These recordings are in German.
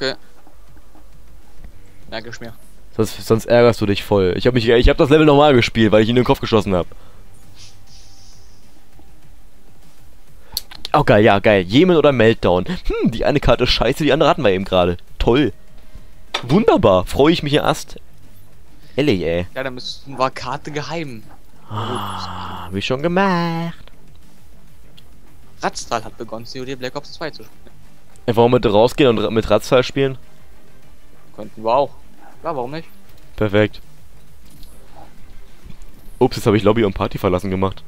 Okay. Merke ich mir. Sonst, sonst ärgerst du dich voll. Ich habe mich, ich habe das Level normal gespielt, weil ich ihn in den Kopf geschossen habe. Oh geil, ja geil. Jemen oder Meltdown. Hm, die eine Karte ist scheiße, die andere hatten wir eben gerade. Toll. Wunderbar. Freue ich mich ja erst. Ehrlich, ey. Ja, dann müssen wir Karte geheim. Ah, hab ich schon gemacht. Ratztal hat begonnen, COD Black Ops 2 zu spielen. Einfach mal mit rausgehen und mit Ratzfall spielen. Könnten wir auch. Ja, warum nicht? Perfekt. Ups, jetzt habe ich Lobby und Party verlassen gemacht.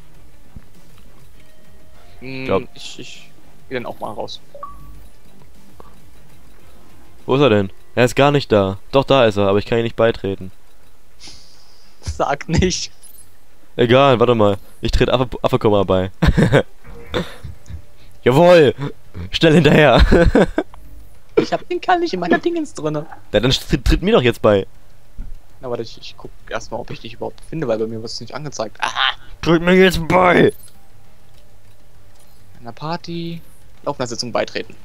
Glaub- ich, ich geh dann auch mal raus. Wo ist er denn? Er ist gar nicht da. Doch, da ist er, aber ich kann ihn nicht beitreten. Sag nicht. Egal, warte mal. Ich trete Affe, Affekomma bei. Jawohl! Schnell hinterher! Ich hab den Kerl nicht in meiner Dingens drinne. ja, dann tritt, tritt mir doch jetzt bei. Na, warte, ich, ich guck erstmal, ob ich dich überhaupt finde, weil bei mir wird es nicht angezeigt. Aha! Tritt mir jetzt bei! Einer Party. Laufender Sitzung beitreten.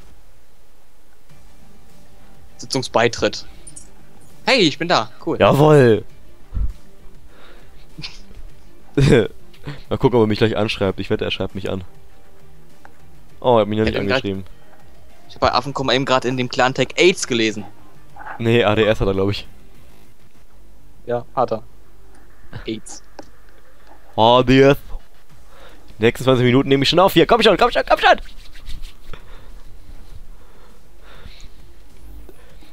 Sitzungsbeitritt. Hey, ich bin da. Cool. Jawohl! Mal gucken, ob er mich gleich anschreibt. Ich wette, er schreibt mich an. Oh, er hat mich noch Ja, nicht angeschrieben. Ich habe bei Affenkomma eben gerade in dem Clan-Tag AIDS gelesen. Nee, ADS hat er, glaube ich. Ja, hat er. AIDS. ADS. Die nächsten 20 Minuten nehme ich schon auf. Hier, komm schon, komm schon, komm schon!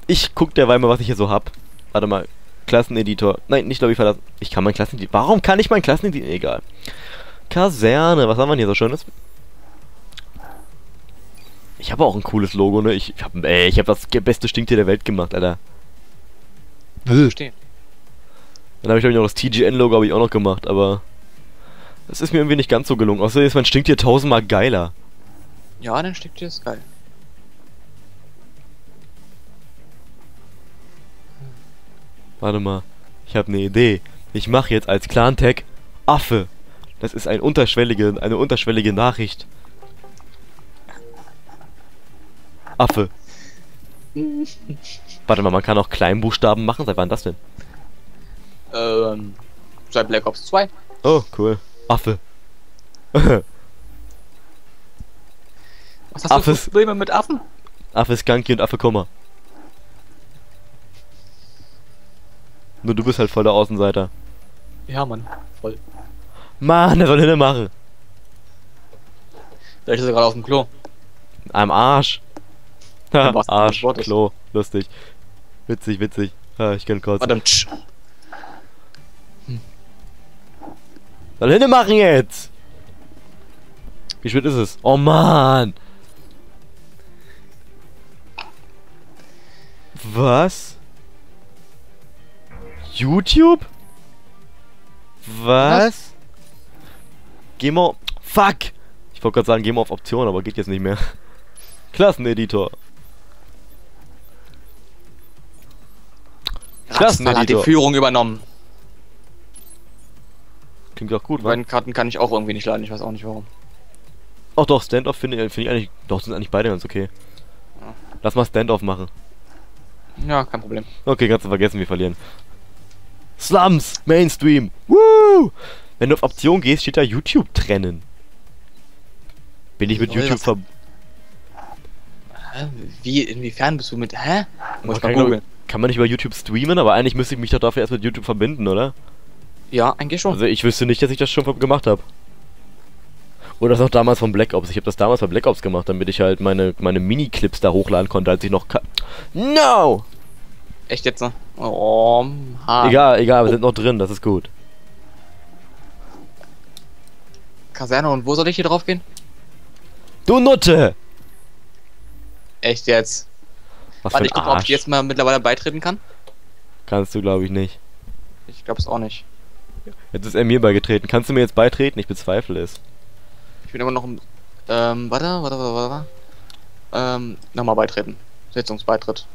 Ich guck derweil mal, was ich hier so hab. Warte mal. Klasseneditor. Nein, nicht Lobby verlassen. Ich kann mein Klasseneditor. Warum kann ich mein Klasseneditor? Egal. Kaserne. Was haben wir denn hier so schönes? Ich habe auch ein cooles Logo, ne? Ich, ich hab, ey, ich hab das beste Stinktier der Welt gemacht, Alter. Verstehen. Dann habe ich, glaube ich, noch das TGN-Logo habe ich auch noch gemacht, aber... Das ist mir irgendwie nicht ganz so gelungen. Außerdem ist mein Stinktier tausendmal geiler. Ja, dann steckt dir das geil. Warte mal. Ich habe eine Idee. Ich mache jetzt als Clan-Tag Affe. Das ist ein unterschwellige, eine unterschwellige Nachricht. Affe. Warte mal, man kann auch Kleinbuchstaben machen. Seit wann das denn? Ähm, seit Black Ops 2. Oh, cool. Affe. Was hast du Affes. für Probleme mit Affen? Affe Skanky und Affe Komma. Nur du bist halt voll der Außenseiter. Ja, Mann. Voll. Mann, der soll hinne machen. Vielleicht ist er gerade auf dem Klo. Am Arsch. Ha, Im wahrsten Sinne des Arsch. Klo, lustig. Witzig, witzig. Ha, ich kann kurz. Warte, tsch. Soll hinne machen jetzt! Wie spät ist es? Oh Mann! Was? YouTube? Was? Geh mal. Fuck! Ich wollte gerade sagen, geh mal auf Option, aber geht jetzt nicht mehr. Klasseneditor. Ratzfall hat die. Führung übernommen. Klingt doch gut, Die beiden Karten kann ich auch irgendwie nicht laden, ich weiß auch nicht warum. Ach doch, Standoff finde ich, find ich eigentlich. Doch, sind eigentlich beide ganz okay. Lass mal Standoff machen. Ja, kein Problem. Okay, kannst du vergessen, wir verlieren. Slums, Mainstream. Woo! Wenn du auf Option gehst, steht da YouTube trennen. Bin ich mit Soll YouTube ver... Hä? Wie, inwiefern bist du mit, hä? Muss ich mal googeln. Kann man nicht über YouTube streamen, aber eigentlich müsste ich mich doch dafür erst mit YouTube verbinden, oder? Ja, eigentlich schon. Also ich wüsste nicht, dass ich das schon gemacht habe. Oder das noch damals von Black Ops. Ich habe das damals bei Black Ops gemacht, damit ich halt meine, meine Mini-Clips da hochladen konnte, als ich noch... ka- No! Echt jetzt, ne? Oh, ha. Egal, egal, wir sind noch drin, das ist gut. Kaserne und wo soll ich hier drauf gehen? Du Nutte! Echt jetzt? Warte, ich gucke, ob ich jetzt mal mittlerweile beitreten kann. Kannst du, glaube ich, nicht. Ich glaube es auch nicht. Jetzt ist er mir beigetreten. Kannst du mir jetzt beitreten? Ich bezweifle es. Ich bin immer noch im. Ähm, warte, warte, warte, warte. Ähm, nochmal beitreten. Sitzungsbeitritt.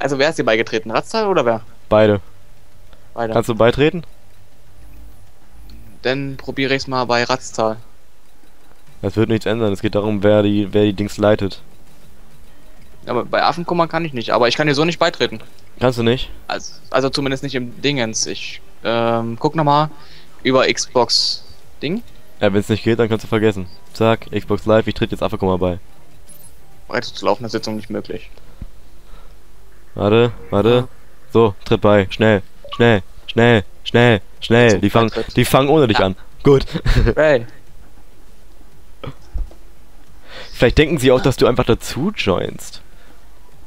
Also wer ist hier beigetreten? Ratztal oder wer? Beide. Weiter. Kannst du beitreten? Dann probiere ich es mal bei Ratztal. Das wird nichts ändern. Es geht darum, wer die, wer die Dings leitet. Aber bei Affenkummer kann ich nicht, aber ich kann dir so nicht beitreten. Kannst du nicht? Also, also zumindest nicht im Dingens. Ich ähm, guck nochmal über Xbox Ding. Ja, wenn es nicht geht, dann kannst du vergessen. Zack, Xbox Live, ich trete jetzt Affenkummer bei. Weiter zu laufender Sitzung nicht möglich. Warte, warte. So, tritt bei. Schnell, schnell, schnell, schnell, schnell. Die fangen, die fangen ohne dich Ja. an. Gut. Hey. Vielleicht denken sie auch, dass du einfach dazu joinst.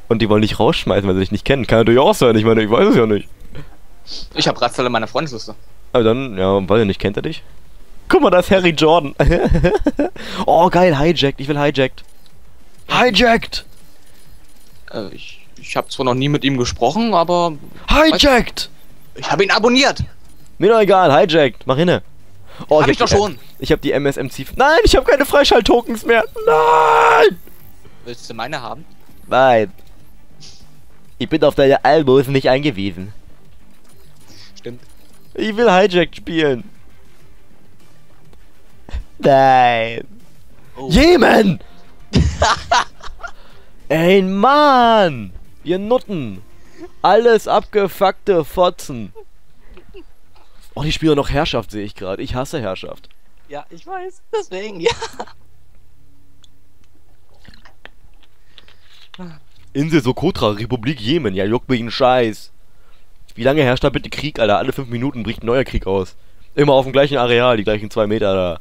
Und die wollen dich rausschmeißen, weil sie dich nicht kennen. Kann natürlich auch sein, ich meine, ich weiß es ja nicht. Ich habe Ratzteil in meiner Freundesliste. Aber dann, ja, weil er nicht kennt er dich. Guck mal, da ist Harry Jordan. oh, geil, hijacked. Ich will hijacked. Hijacked! Äh, ich ich habe zwar noch nie mit ihm gesprochen, aber Hijacked! ich habe ihn abonniert. Mir doch egal, hijacked. Mach hinne. Oh, Hab ich doch die- schon. Ich habe die MSMC. Nein, ich habe keine Freischalttokens mehr. Nein! Willst du meine haben? Nein. Ich bin auf deine Albos nicht eingewiesen. Stimmt. Ich will Hijacked spielen. Nein. Oh. Jemen! Ey, Mann! Ihr Nutten! Alles abgefuckte Fotzen. Oh, die spielen noch Herrschaft, sehe ich gerade. Ich hasse Herrschaft. Ja, ich weiß. Deswegen, ja. Insel Sokotra, Republik Jemen. Ja, juckt mich ein Scheiß. Wie lange herrscht da bitte Krieg, Alter? Alle fünf Minuten bricht ein neuer Krieg aus. Immer auf dem gleichen Areal, die gleichen zwei Meter da.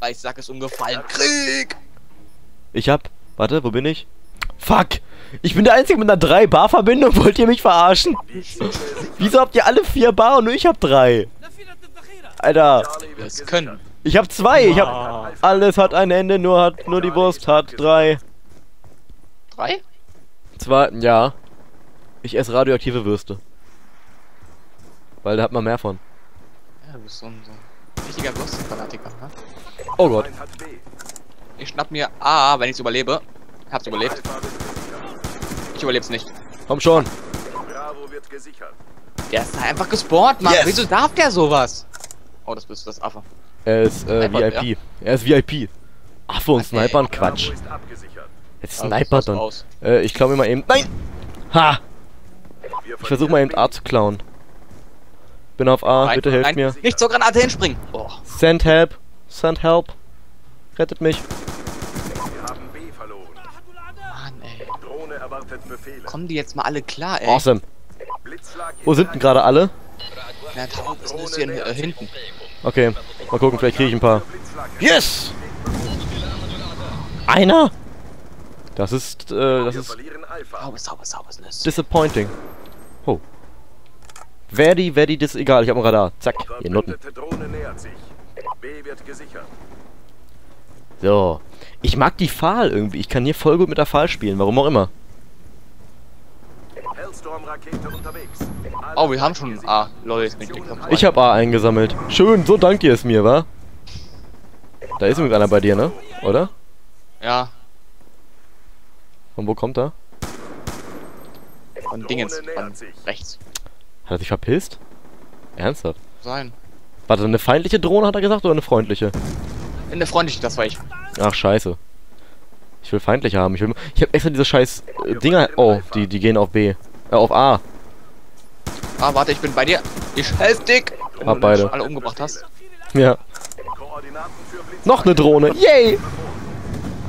Reichsack ist umgefallen. Krieg! Ich hab. Warte, wo bin ich? Fuck! Ich bin der Einzige mit einer 3 Bar Verbindung. Wollt ihr mich verarschen? Wieso habt ihr alle 4 Bar und nur ich hab 3? Alter. Das können. Ich hab 2. Ich hab. Alles hat ein Ende, nur hat nur die Wurst hat 3. 3? Zweiten, ja. Ich esse radioaktive Würste. Weil da hat man mehr von. Ja, du bist so ein, so ein richtiger Würstchenfanatiker, ne? Oh Gott. Ich schnapp mir A, wenn ich's überlebe. Hab's überlebt. Ich überleb's nicht. Komm schon. Bravo wird gesichert. Der ist da einfach gespawnt, Mann. Yes. Wieso darf der sowas? Oh, das bist du, das Affe. Er ist äh, Einfach, VIP. Ja. Er ist VIP. Affe und okay. Snipern, Quatsch. Jetzt Sniper dann. Äh, ich klau mir mal eben. Nein! Ha! Ich versuche mal eben A zu klauen. Bin auf A, Rein, bitte helft mir. Nicht zur Granate hinspringen. Oh. Send help. Send help. Rettet mich. Wir haben B verloren. Mann, ey. Drohne erwartet Befehle. Kommen die jetzt mal alle klar, ey? Awesome. Wo sind denn gerade alle? Ja, da ist ein bisschen äh, hinten. Okay, mal gucken, vielleicht kriege ich ein paar. Yes! Einer? Das ist, äh, das ist Alpha. Sauber, sauber, disappointing. Oh. Verdi, Verdi, das egal, ich hab ein Radar. Zack, ihr Nutten. So. Ich mag die Pfahl irgendwie. Ich kann hier voll gut mit der Pfahl spielen, warum auch immer. Oh, wir haben schon. A. Lol. Ich hab A eingesammelt. Schön, so dankt ihr es mir, wa? Da ist übrigens einer bei dir, ne? Oder? Ja, Von wo kommt er? von Dingens. Von rechts. Hat er sich verpisst? Ernsthaft? Sein. Warte, eine feindliche Drohne hat er gesagt oder eine freundliche? In der freundliche, das war ich. Ach, scheiße. Ich will feindliche haben. Ich, will, ich hab extra diese scheiß äh, Dinger. Oh, die, die gehen auf B. Äh, auf A. Ah, warte, ich bin bei dir. Ich helf dich. Wenn Hab du beide. alle umgebracht hast. Ja. Noch eine Drohne. Yay!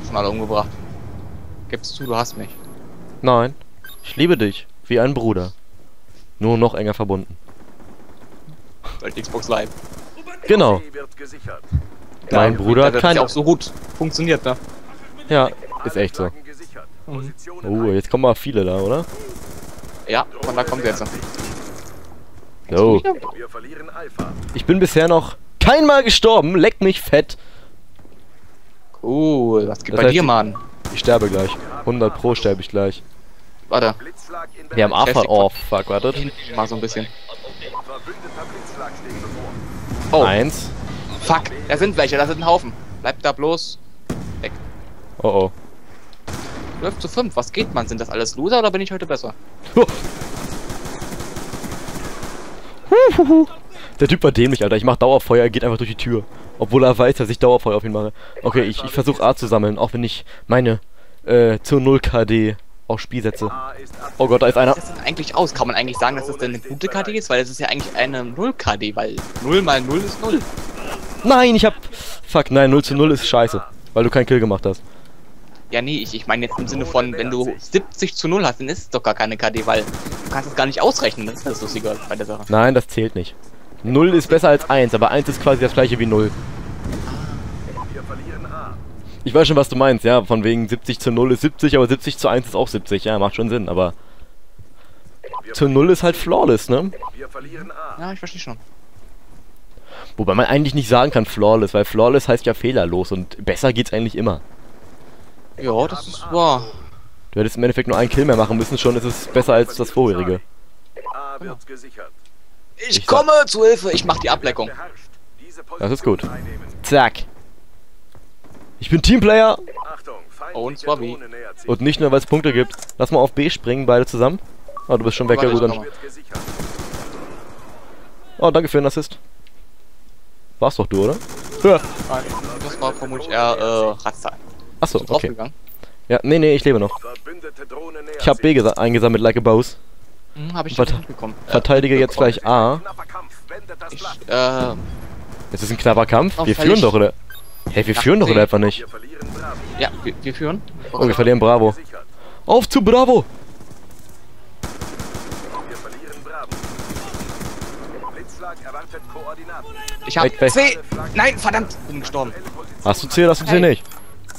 Schon alle umgebracht. Gib's zu, du hast mich. Nein. Ich liebe dich. Wie ein Bruder. Nur noch enger verbunden. Seit Xbox Live. Genau. Mein Bruder hat das keine- ja auch so gut funktioniert, ne? Ja, ist echt so. Positionen Oh, jetzt kommen mal viele da, oder? Ja, von da kommt jetzt. So. Ich bin bisher noch keinmal gestorben. Leck mich fett. Cool, was geht Das bei heißt, dir, Mann? Ich sterbe gleich. 100 pro sterbe ich gleich. Warte, Wir haben A Chelsea ver... Oh, fuck, wartet. mal so ein bisschen. Bevor. Oh, Eins. fuck, da sind welche, da sind ein Haufen. Bleib da bloß. Oh, oh. 12 zu 5, was geht man? Sind das alles Loser oder bin ich heute besser? Oh. Der Typ war dämlich, Alter. Ich mach Dauerfeuer, er geht einfach durch die Tür. Obwohl er weiß, dass ich Dauerfeuer auf ihn mache. Okay, ich, ich versuche A zu sammeln, auch wenn ich meine äh, zur 0 KD auch Spielsätze. A ist ab. Oh Gott, da ist einer. Was ist das denn eigentlich aus? Kann man eigentlich sagen, dass das denn eine gute KD ist? Weil das ist ja eigentlich eine 0 KD, weil 0 mal 0 ist 0. Nein, ich hab. Fuck, nein, 0 zu 0 ist scheiße. Weil du keinen Kill gemacht hast. Ja, nee, ich, ich meine jetzt im Sinne von, wenn du 70 zu 0 hast, dann ist es doch gar keine KD, weil du kannst es gar nicht ausrechnen. Das ist das Lustige bei der Sache. Nein, das zählt nicht. 0 ist besser als 1, aber 1 ist quasi das gleiche wie 0. Wir verlieren A. Ich weiß schon, was du meinst, ja. Von wegen 70 zu 0 ist 70, aber 70 zu 1 ist auch 70. Ja, macht schon Sinn, aber. Zu 0 ist halt flawless, ne? Wir verlieren A. Ja, ich verstehe schon. Wobei man eigentlich nicht sagen kann flawless, weil flawless heißt ja fehlerlos und besser geht's eigentlich immer. Ja, das ist wahr. Du hättest im Endeffekt nur einen Kill mehr machen müssen, schon ist es besser als das vorherige. A wird gesichert. Ich, Ich komme zu Hilfe, ich mach die Ableckung. Das ist gut. Zack. Ich bin Teamplayer und zwar wie? Und nicht nur, weil es Punkte gibt. Lass mal auf B springen, beide zusammen. Oh, du bist schon weg, ja gut, dann. Oh, danke für den Assist. War's doch du, oder? Ja. Nein, Das war vermutlich eher äh, Ratzteil. Achso, okay. Ja, nee, nee, ich lebe noch. Ich hab B eingesammelt like a boss. Hm, hab ich nicht mitbekommen. Äh, Verteidige jetzt gleich A. Ich, äh, Es ist ein knapper Kampf. Wir führen doch, oder? Hey, wir führen doch, oder etwa nicht? Ja, wir, wir führen. Oh, wir verlieren Bravo. Auf zu Bravo! Wir verlieren Bravo. Blitzschlag erwartet Koordinaten. Ich hab. C. Nein, verdammt, bin gestorben. Hast du C oder hast du C Hey. nicht?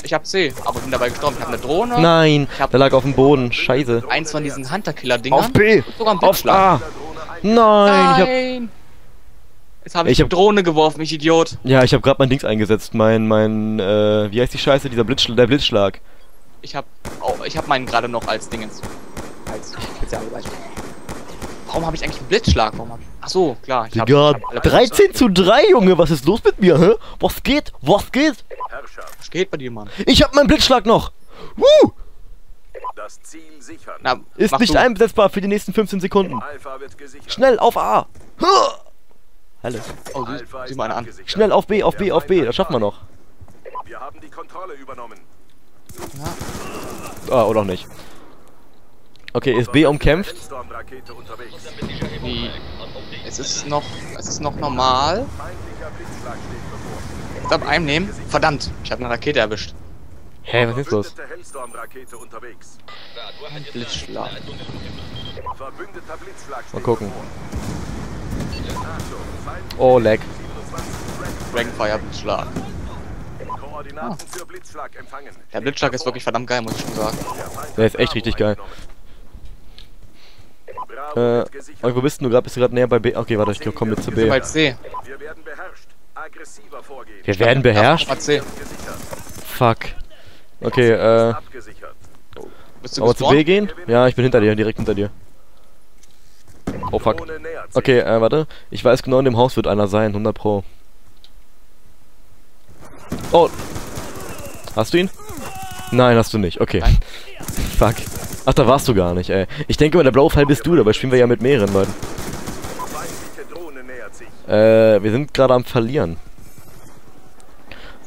Ich hab C, aber bin dabei gestorben. Ich hab eine Drohne. Nein, Ich hab- der lag auf dem Boden. Scheiße. Eins von diesen Hunter-Killer-Dingern. Auf B! Sogar ein Auf Blitzschlag. A! Drohne ein. Nein, ich hab. Nein. Jetzt habe ich, Ich die hab- Drohne geworfen, ich Idiot. Ja, ich hab grad mein Dings eingesetzt. Mein, mein, äh, wie heißt die Scheiße? Dieser Blitzschlag, der Blitzschlag. Ich hab, oh, ich hab meinen gerade noch als Dingens. Als Spezialbeispiel. Warum habe ich eigentlich einen Blitzschlag? Warum hab ich... Ach so, klar. Ich hab, Digga, ich hab alle 13 zu 3, Junge, was ist los mit mir, hä? Was geht? Was geht? Herrschaft. Was geht bei dir, Mann? Ich hab meinen Blitzschlag noch! Woo! Das Ziel sichern. Na, Ist nicht du. einsetzbar für die nächsten 15 Sekunden. Alpha wird gesichert. Schnell auf A! Huh! Alles. Oh, sieh, Alpha sieh ist mal an. Schnell auf B, auf B, auf B, das schaffen wir noch. Wir haben die Kontrolle übernommen. Ah, oder auch nicht. Okay, ist B umkämpft? Wie? Es ist noch, es ist noch normal. Feindlicher Blitzschlag steht bevor. Ich glaube, einem nehmen. Verdammt, ich habe eine Rakete erwischt. Hä, was ist los? Blitzschlag. Verbündeter Blitzschlag steht Mal gucken. Oh, lag. 27 Dragonfire Blitzschlag. Empfangen. Der Blitzschlag ist wirklich verdammt geil, muss ich schon sagen. Der ist echt richtig geil. Äh, wo bist du gerade? Bist du gerade näher bei B? Okay, warte, ich komme mit zu B. bei C. Wir werden beherrscht. Aggressiver vorgehen. Wir werden beherrscht? Ja, C. Fuck. Okay, äh. Bist du wir zu B gehen? Ja, ich bin hinter dir, direkt hinter dir. Oh fuck. Okay, äh, warte. Ich weiß genau, in dem Haus wird einer sein, 100 pro. Oh. Hast du ihn? Nein, hast du nicht. Okay. Nein. Fuck. Ach, da warst du gar nicht, ey. Ich denke mal, der blaue Pfeil bist du, dabei spielen wir ja mit mehreren Leuten. Äh, wir sind gerade am Verlieren.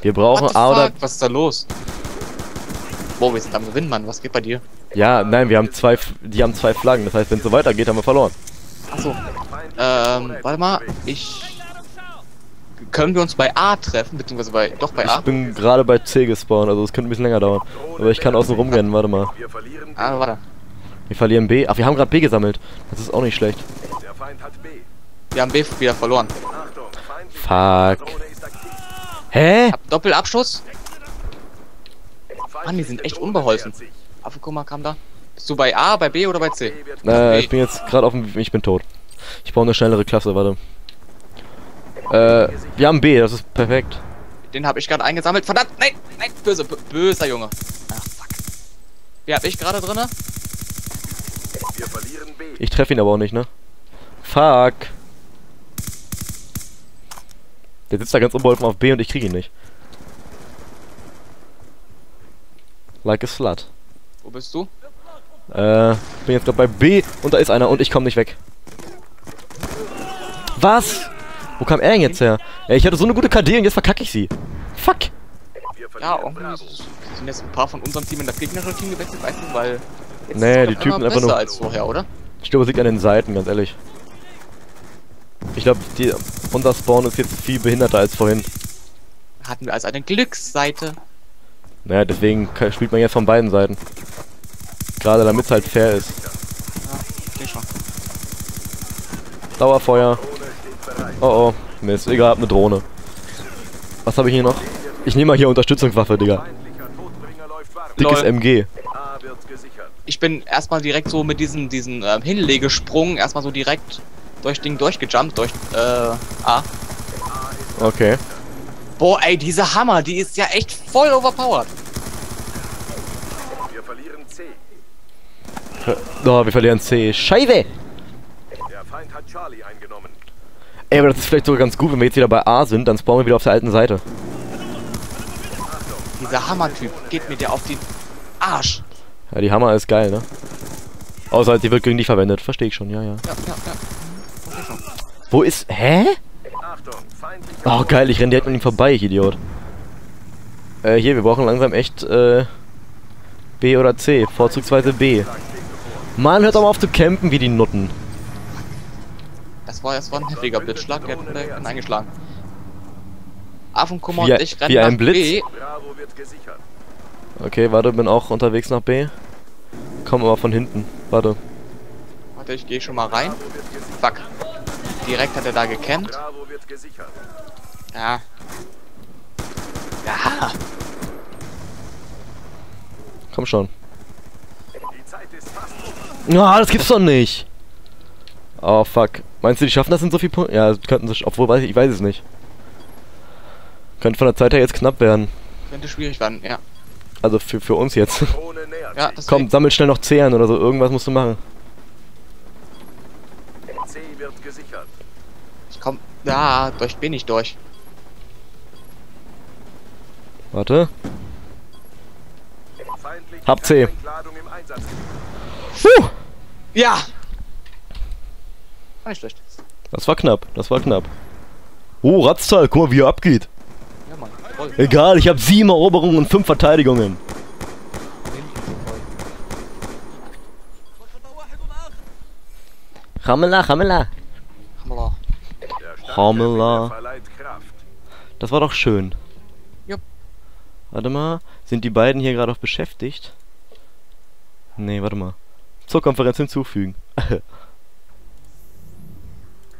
Wir brauchen A oder... Was ist da los? Boah, wir sind am Gewinnen, Mann. Was geht bei dir? Ja, nein, wir haben zwei... Die haben zwei Flaggen. Das heißt, wenn es so weitergeht, haben wir verloren. Achso. Ähm, warte mal. Ich. Können wir uns bei A treffen? Beziehungsweise bei. Doch bei Ich A? bin gerade bei C gespawnt, also es könnte ein bisschen länger dauern. Aber ich kann außen rumrennen, warte mal. Wir verlieren B. Ah, warte. Wir verlieren B. Ach, wir haben gerade B gesammelt. Das ist auch nicht schlecht. Der Feind hat B. Wir haben B wieder verloren. Fuck. Hä? Hab Doppelabschuss. Mann, die sind echt unbeholfen. nähert sich. Affe, kam da. Bist du bei A, bei B oder bei C? Äh, ich bin jetzt gerade auf dem... Ich bin tot. Ich brauche eine schnellere Klasse, warte. Äh, wir haben B, das ist perfekt. Den habe ich gerade eingesammelt. Verdammt, nein, nein, böse, bö- böser Junge. Ach, fuck. Wer hab ich gerade drinne? Wir verlieren B. Ich treffe ihn aber auch nicht, ne? Fuck. Der sitzt da ganz unbeholfen auf B und ich kriege ihn nicht. Like a slut. Wo bist du? Äh, bin jetzt gerade bei B und da ist einer und ich komme nicht weg. Was? Wo kam er denn jetzt her? Ey, ich hatte so eine gute KD und jetzt verkacke ich sie. Fuck. Ja, irgendwie sind jetzt ein paar von unserem Team in das gegnerische Team gewechselt, weißt du, weil Jetzt Nee, die Typen immer einfach besser nur- als vorher, oder? Ich glaube, es liegt an den Seiten, ganz ehrlich. Ich glaube, die unser Spawn ist jetzt viel behinderter als vorhin. Hatten wir also eine Glücksseite. Naja, deswegen spielt man jetzt von beiden Seiten. Gerade damit es halt fair ist. Ja, verstehe schon. Dauerfeuer. Oh oh, Mist, egal, hab ne Drohne. Was habe ich hier noch? Ich nehme mal hier Unterstützungswaffe, Digga. Dickes Lol. MG. Ich bin erstmal direkt so mit diesem diesen ähm, Hinlegesprung erstmal so direkt durch Ding durchgejumpt, durch äh, A. Okay. Boah, ey, diese Hammer, die ist ja echt voll overpowered. Wir verlieren C. Oh, wir verlieren C. Scheibe! Der Feind hat Charlie eingenommen. Ey, aber das ist vielleicht sogar ganz gut, wenn wir jetzt wieder bei A sind, dann spawnen wir wieder auf der alten Seite. Dieser Hammer-Typ geht mir der auf den Arsch. Ja, die Hammer ist geil, ne? Außer die wird gegen dich verwendet, verstehe ich schon, ja, ja. Ja, ja, ja. Okay, schon. Wo ist. Hä? Oh, geil, ich renn direkt an ihm vorbei, ich Idiot. Äh, hier, wir brauchen langsam echt, äh. B oder C, vorzugsweise B. Mann, hört doch mal auf zu campen wie die Nutten. Das war das war ein heftiger Blitzschlag, der hat ihn eingeschlagen. Affenkummer und ich rennen wie ein nach Blitz? B. Bravo wird gesichert. Okay, warte, bin auch unterwegs nach B. Komm aber von hinten. Warte. Warte, ich gehe schon mal rein. Fuck. Direkt hat er da gesichert. Ja. Ja. Komm schon. Fast um. Ah, das gibt's doch nicht. Oh, fuck. Meinst du, die schaffen das in so viel Punkten? Ja, könnten sie. Obwohl, weiß ich, ich weiß es nicht. Könnte von der Zeit her jetzt knapp werden. Könnte schwierig werden, ja. Also für, für uns jetzt. Ja, Komm, sammel schnell noch C an oder so. Irgendwas musst du machen. C wird gesichert. Ich komm. Ja, durch bin ich durch. Warte. Hab C. Puh! Ja! War nicht schlecht. Das war knapp. Das war knapp. Oh, Ratztal, guck mal, wie er abgeht. Ja, Mann. Voll. Egal, ich habe sieben Eroberungen und fünf Verteidigungen. Hormela. Wille verleiht Kraft. Das war doch schön. Jupp. Warte mal, sind die beiden hier gerade auch beschäftigt? Nee, warte mal. Zur Konferenz hinzufügen.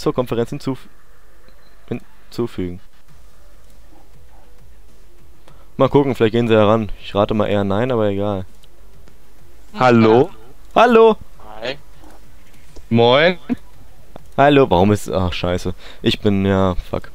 Zur Konferenz hinzuf hinzufügen. Mal gucken, vielleicht gehen sie heran. Ich rate mal eher nein, aber egal. Hallo? Hallo! Hi. Moin? Hallo, warum ist. Ach, scheiße. Ich bin, ja, fuck.